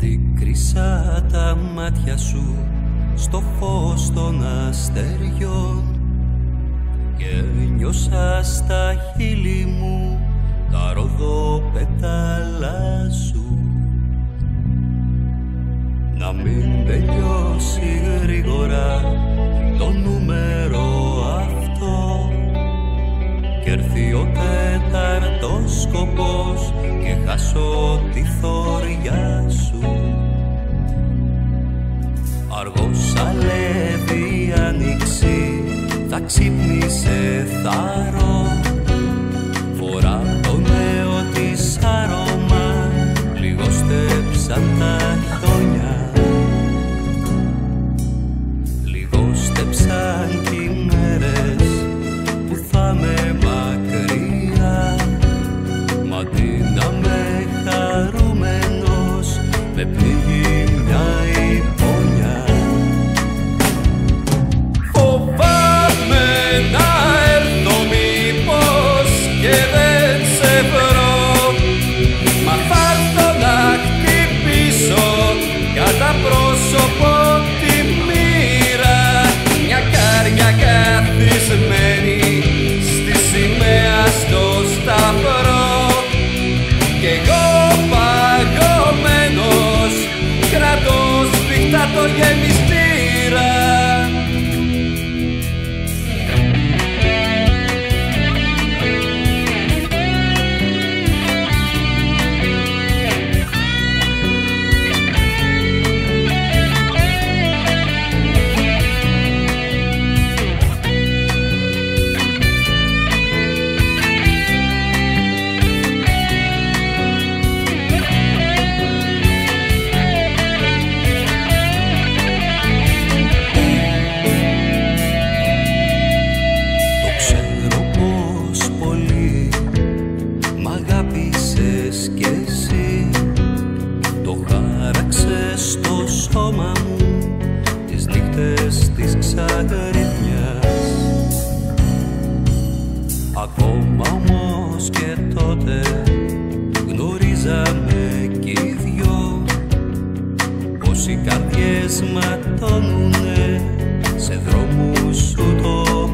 Αντίκρισα τα μάτια σου στο φως των αστεριών και νιώσα στα χείλη μου τα ροδοπέταλα σου. Να μην τελειώσει γρήγορα το νούμερο αυτό και έρθει ο τέταρτος σκοπός και χάσω τη θωριά θα ξύπνησε θάρρο φορά το νέο της άρωμα λιγοστέψαν τα χιόνια. Λιγοστέψαν κι οι μέρες που θα με μακριά. Μα αντί να με χαρούμενος με πνίγει στο σώμα μου τις νύχτες της ξαγρυπνιάς Ακόμα όμως και τότε γνωρίζαμε και οι δυο πως οι καρδιές ματώνουνε σε δρόμους ούτως